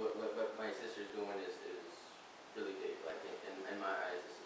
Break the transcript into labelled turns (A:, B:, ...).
A: what, what, what my sister's doing is, is really big, like in, in my eyes,